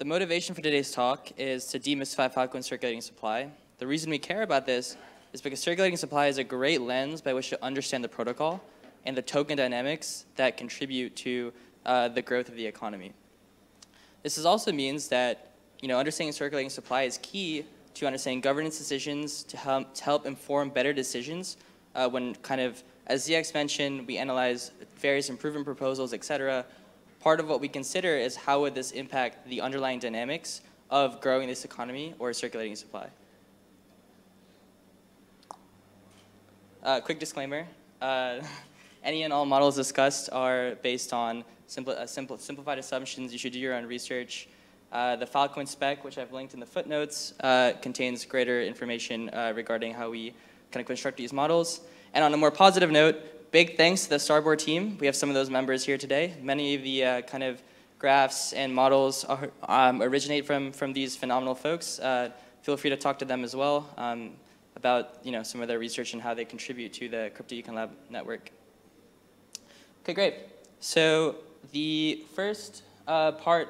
the motivation for today's talk is to demystify Filecoin circulating supply. The reason we care about this is because circulating supply is a great lens by which to understand the protocol and the token dynamics that contribute to uh, the growth of the economy. This is also means that you know, understanding circulating supply is key to understanding governance decisions to help, to help inform better decisions uh, when kind of, as ZX mentioned, we analyze various improvement proposals, et cetera. Part of what we consider is how would this impact the underlying dynamics of growing this economy or circulating supply. Uh, quick disclaimer. Uh, any and all models discussed are based on uh, simple, simplified assumptions. You should do your own research. Uh, the Filecoin spec, which I've linked in the footnotes, uh, contains greater information uh, regarding how we kind of construct these models. And on a more positive note, big thanks to the Starboard team. We have some of those members here today. Many of the uh, kind of graphs and models are, um, originate from, from these phenomenal folks. Uh, feel free to talk to them as well um, about you know, some of their research and how they contribute to the Crypto Econ Lab network. Okay, great. So the first uh, part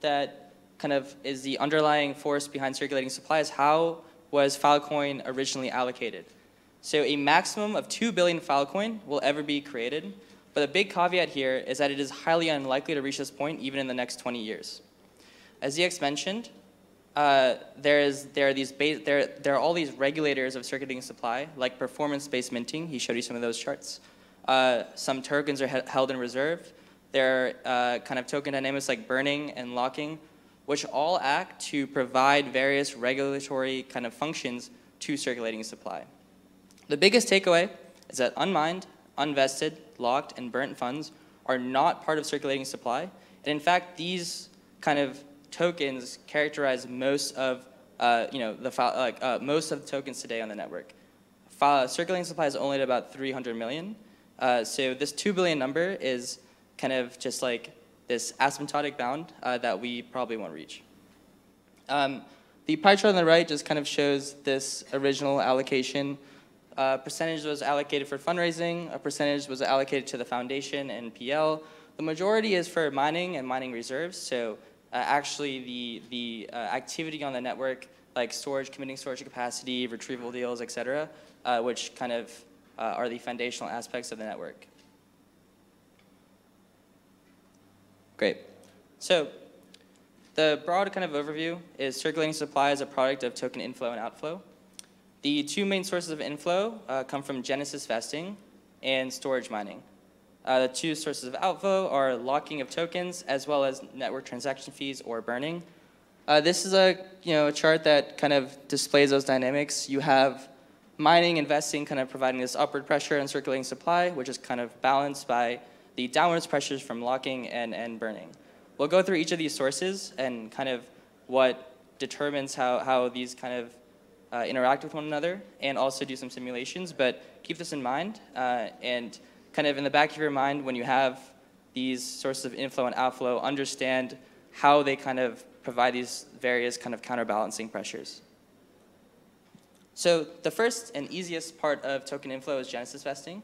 that kind of is the underlying force behind circulating supply is how was Filecoin originally allocated. So a maximum of 2 billion Filecoin will ever be created, but the big caveat here is that it is highly unlikely to reach this point even in the next 20 years. As ZX mentioned, uh, there, is, there, are these there, there are all these regulators of circulating supply, like performance-based minting. He showed you some of those charts. Uh, some tokens are held in reserve. There are uh, kind of token dynamics like burning and locking which all act to provide various regulatory kind of functions to circulating supply. The biggest takeaway is that unmined, unvested, locked, and burnt funds are not part of circulating supply. And in fact, these kind of tokens characterize most of uh, you know the like uh, most of the tokens today on the network. File, circulating supply is only at about 300 million. Uh, so this 2 billion number is kind of just like this asymptotic bound uh, that we probably won't reach. Um, the pie chart on the right just kind of shows this original allocation. Uh, percentage was allocated for fundraising, a percentage was allocated to the foundation and PL. The majority is for mining and mining reserves, so uh, actually the, the uh, activity on the network, like storage, committing storage capacity, retrieval deals, et cetera, uh, which kind of uh, are the foundational aspects of the network. Great. So the broad kind of overview is circulating supply as a product of token inflow and outflow. The two main sources of inflow uh, come from Genesis vesting and storage mining. Uh, the two sources of outflow are locking of tokens as well as network transaction fees or burning. Uh, this is a you know a chart that kind of displays those dynamics. You have mining, investing kind of providing this upward pressure on circulating supply, which is kind of balanced by the downwards pressures from locking and, and burning. We'll go through each of these sources and kind of what determines how, how these kind of uh, interact with one another and also do some simulations, but keep this in mind uh, and kind of in the back of your mind when you have these sources of inflow and outflow, understand how they kind of provide these various kind of counterbalancing pressures. So the first and easiest part of token inflow is Genesis vesting.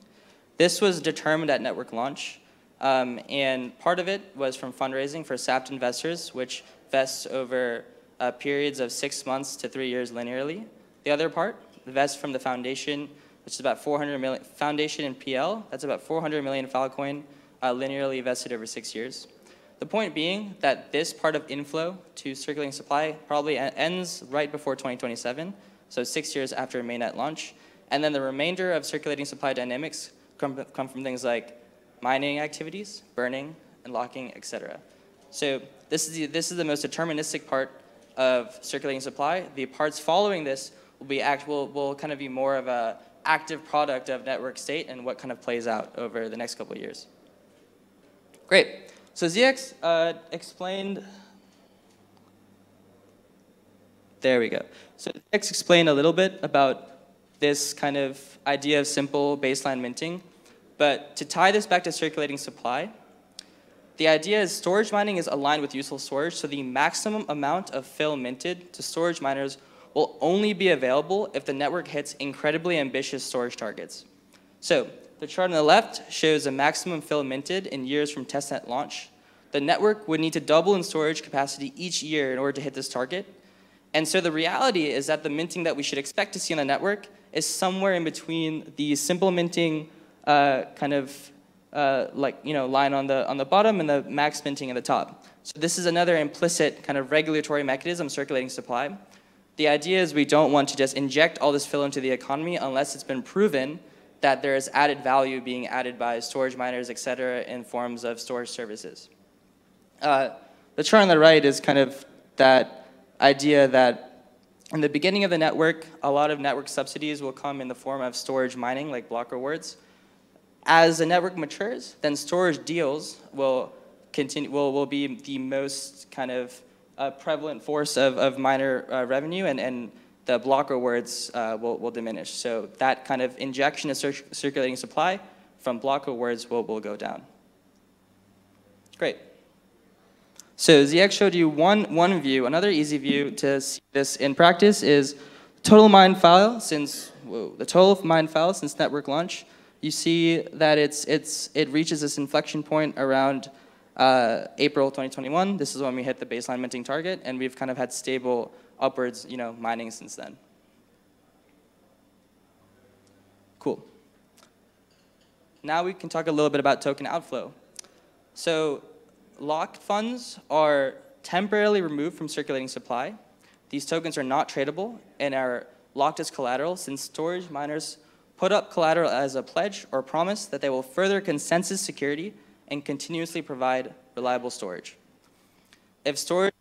This was determined at network launch. Um, and part of it was from fundraising for SAFT investors, which vests over uh, periods of six months to three years linearly. The other part, the vest from the foundation, which is about 400 million, foundation and PL, that's about 400 million Filecoin uh, linearly vested over six years. The point being that this part of inflow to circulating supply probably ends right before 2027, so six years after mainnet launch. And then the remainder of circulating supply dynamics come, come from things like mining activities, burning, and locking, etc. So this is, the, this is the most deterministic part of circulating supply. The parts following this will be act, will, will kind of be more of a active product of network state and what kind of plays out over the next couple of years. Great. So ZX uh, explained, there we go. So ZX explained a little bit about this kind of idea of simple baseline minting. But to tie this back to circulating supply, the idea is storage mining is aligned with useful storage, so the maximum amount of FIL minted to storage miners will only be available if the network hits incredibly ambitious storage targets. So the chart on the left shows the maximum FIL minted in years from testnet launch. the network would need to double in storage capacity each year in order to hit this target. And so the reality is that the minting that we should expect to see on the network is somewhere in between the simple minting uh, kind of uh, like you know line on the on the bottom and the max minting at the top. So this is another implicit kind of regulatory mechanism circulating supply. The idea is we don't want to just inject all this FIL into the economy unless it's been proven that there is added value being added by storage miners, et cetera, in forms of storage services. Uh, the chart on the right is kind of that idea that in the beginning of the network, a lot of network subsidies will come in the form of storage mining, like block rewards. As the network matures, then storage deals will continue will, will be the most kind of uh, prevalent force of, of miner uh, revenue, and, and the block rewards uh, will, will diminish. So that kind of injection of cir circulating supply from block rewards will, will go down. Great. So ZX showed you one, one view. Another easy view to see this in practice is total mine file since whoa, the total mine file since network launch. You see that it's, it's, it reaches this inflection point around uh, April 2021. This is when we hit the baseline minting target, and we've kind of had stable upwards, you know, mining since then. Cool. Now we can talk a little bit about token outflow. So locked funds are temporarily removed from circulating supply. These tokens are not tradable and are locked as collateral since storage miners put up collateral as a pledge or promise that they will further consensus security and continuously provide reliable storage. If storage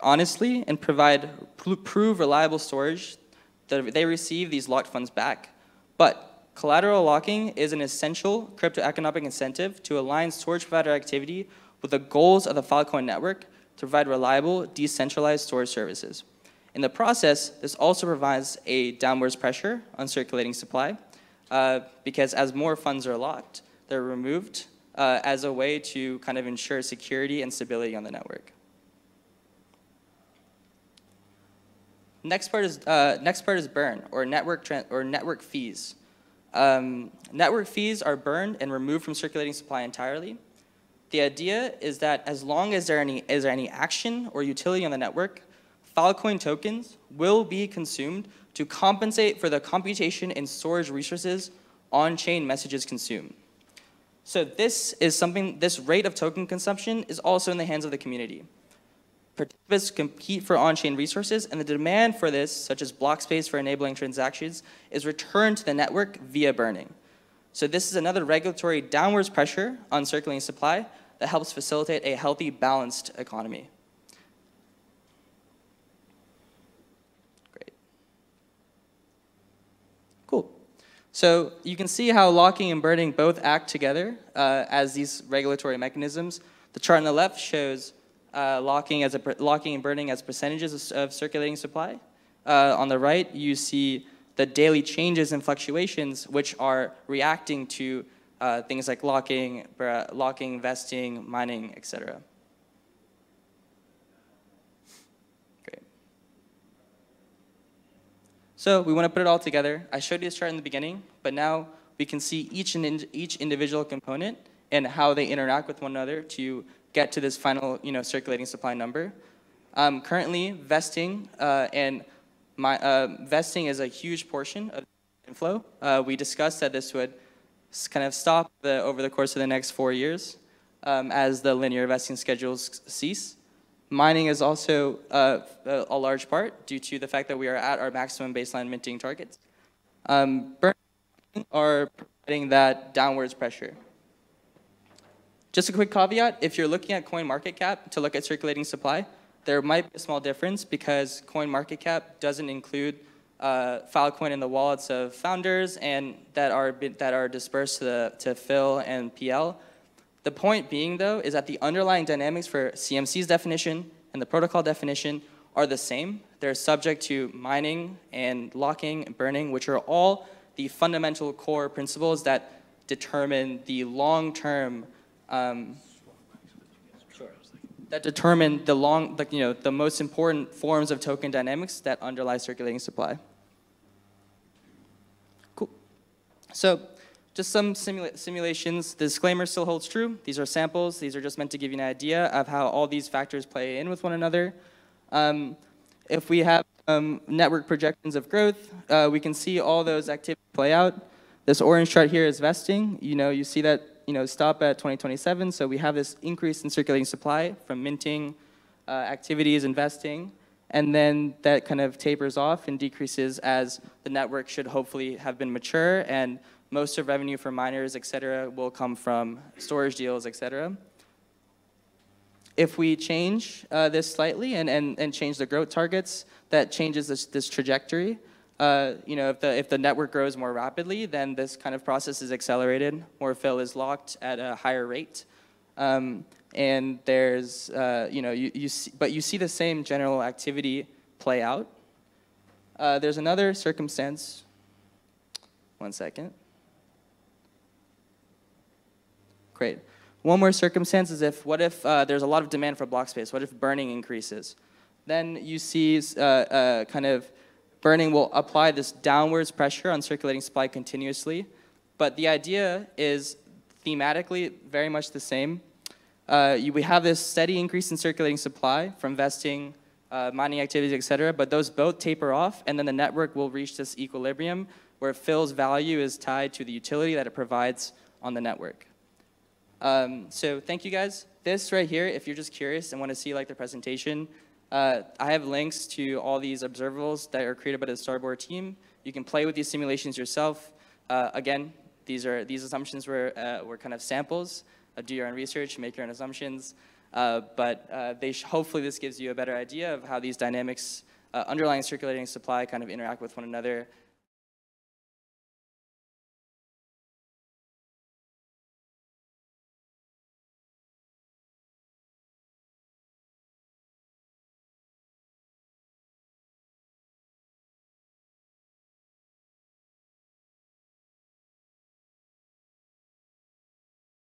honestly and provide prove reliable storage, they receive these locked funds back. But collateral locking is an essential crypto economic incentive to align storage provider activity with the goals of the Filecoin network to provide reliable, decentralized storage services. In the process, this also provides a downwards pressure on circulating supply uh, because as more funds are locked, they're removed uh, as a way to kind of ensure security and stability on the network. Next part is uh, next part is burn or network or network fees. Um, network fees are burned and removed from circulating supply entirely. The idea is that as long as there any, is there any action or utility on the network, Filecoin tokens will be consumed to compensate for the computation and storage resources on-chain messages consume. So this is something, this rate of token consumption is also in the hands of the community. Participants compete for on-chain resources, and the demand for this, such as block space for enabling transactions, is returned to the network via burning. So this is another regulatory downwards pressure on circulating supply, that helps facilitate a healthy, balanced economy. Great. Cool. So you can see how locking and burning both act together uh, as these regulatory mechanisms. The chart on the left shows uh, locking, as a, locking and burning as percentages of, circulating supply. Uh, on the right, you see the daily changes and fluctuations which are reacting to uh, things like locking, locking, vesting, mining, etc. So we want to put it all together. I showed you this chart in the beginning, but now we can see each, in, each individual component and how they interact with one another to get to this final you know, circulating supply number. Um, currently, vesting uh, and my, uh, vesting is a huge portion of inflow. Uh, we discussed that this would kind of stop the, over the course of the next four years um, as the linear vesting schedules cease. Mining is also uh, a, a, large part due to the fact that we are at our maximum baseline minting targets. Um, burning are providing that downwards pressure. Just a quick caveat, if you're looking at CoinMarketCap to look at circulating supply, there might be a small difference because CoinMarketCap doesn't include uh, Filecoin in the wallets of founders and that are, that are dispersed to, the, to Phil and PL. The point being, though, is that the underlying dynamics for CMC's definition and the protocol definition are the same. They're subject to mining and locking and burning, which are all the fundamental core principles that determine the long-term um, that determine the long, the, you know, the most important forms of token dynamics that underlie circulating supply. Cool. So just some simula simulations. The disclaimer still holds true. These are samples. These are just meant to give you an idea of how all these factors play in with one another. Um, if we have um, network projections of growth, uh, we can see all those activities play out. This orange chart here is vesting. You know, you see that you know stop at 2027. So we have this increase in circulating supply from minting uh, activities, investing, and then that kind of tapers off and decreases as the network should hopefully have been mature and most of revenue for miners, et cetera, will come from storage deals, et cetera. If we change uh, this slightly and, and, and change the growth targets, that changes this, this trajectory. Uh, you know, if the, if the network grows more rapidly, then this kind of process is accelerated. More FIL is locked at a higher rate. Um, and there's, uh, you know, you, you see, but you see the same general activity play out. Uh, there's another circumstance. One second. Great. One more circumstance is if, what if uh, there's a lot of demand for block space? What if burning increases? Then you see uh, uh, kind of burning will apply this downwards pressure on circulating supply continuously. But the idea is thematically very much the same. Uh, you, we have this steady increase in circulating supply from vesting, uh, mining activities, et cetera, but those both taper off, and then the network will reach this equilibrium where FIL's value is tied to the utility that it provides on the network. Um, so thank you guys. This right here, if you're just curious and want to see like the presentation, uh, I have links to all these observables that are created by the Starboard team. You can play with these simulations yourself. Uh, again, these are these assumptions were uh, were kind of samples. Uh, do your own research, make your own assumptions. Uh, but uh, they hopefully this gives you a better idea of how these dynamics underlying circulating supply kind of interact with one another